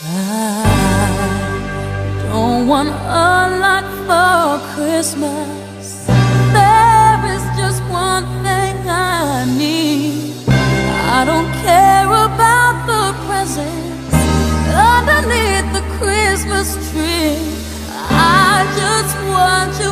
I don't want a lot for Christmas. There is just one thing I need. I don't care about the presents underneath the Christmas tree. I just want you.